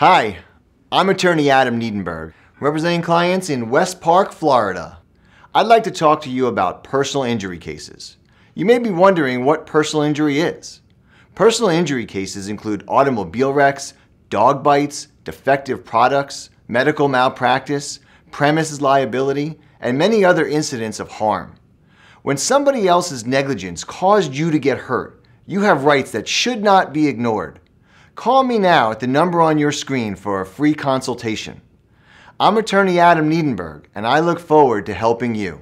Hi, I'm attorney Adam Neidenberg, representing clients in West Park, Florida. I'd like to talk to you about personal injury cases. You may be wondering what personal injury is. Personal injury cases include automobile wrecks, dog bites, defective products, medical malpractice, premises liability, and many other incidents of harm. When somebody else's negligence caused you to get hurt, you have rights that should not be ignored. Call me now at the number on your screen for a free consultation. I'm attorney Adam Neidenberg, and I look forward to helping you.